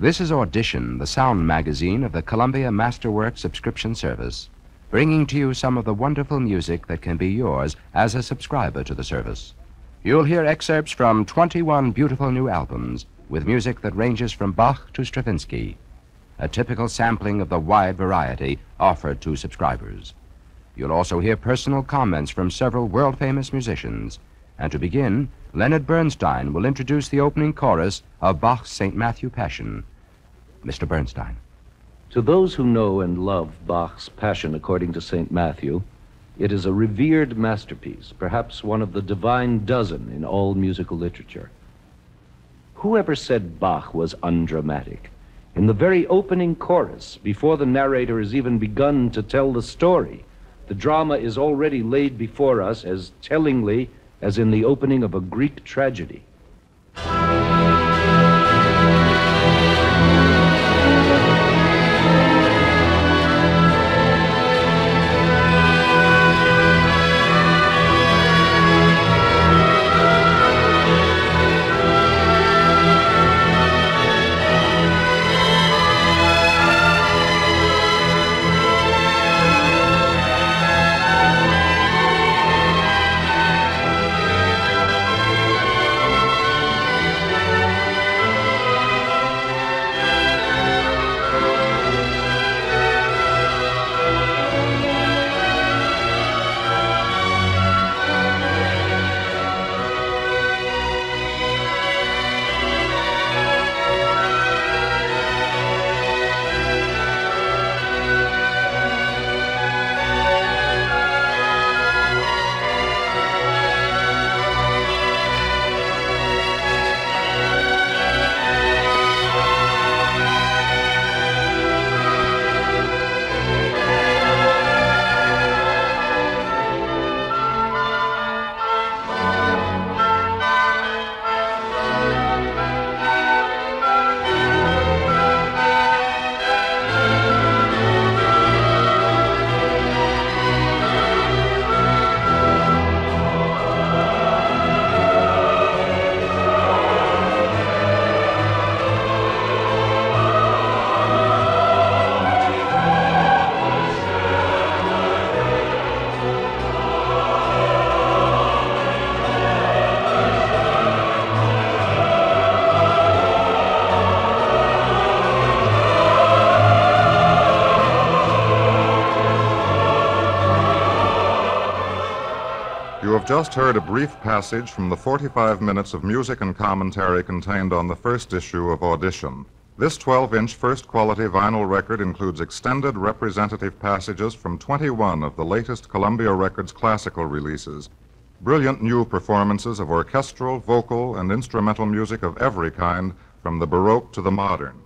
This is Audition, the sound magazine of the Columbia Masterworks subscription service, bringing to you some of the wonderful music that can be yours as a subscriber to the service. You'll hear excerpts from 21 beautiful new albums with music that ranges from Bach to Stravinsky, a typical sampling of the wide variety offered to subscribers. You'll also hear personal comments from several world famous musicians. And to begin, Leonard Bernstein will introduce the opening chorus of Bach's St. Matthew Passion. Mr. Bernstein. To those who know and love Bach's Passion according to St. Matthew, it is a revered masterpiece, perhaps one of the divine dozen in all musical literature. Whoever said Bach was undramatic? In the very opening chorus, before the narrator has even begun to tell the story, the drama is already laid before us as tellingly as in the opening of a Greek tragedy. You have just heard a brief passage from the 45 minutes of music and commentary contained on the first issue of Audition. This 12 inch first quality vinyl record includes extended representative passages from 21 of the latest Columbia Records classical releases, brilliant new performances of orchestral, vocal, and instrumental music of every kind, from the Baroque to the modern.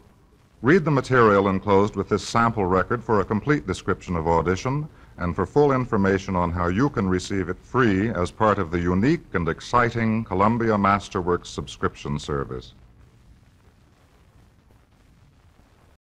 Read the material enclosed with this sample record for a complete description of Audition and for full information on how you can receive it free as part of the unique and exciting Columbia Masterworks subscription service.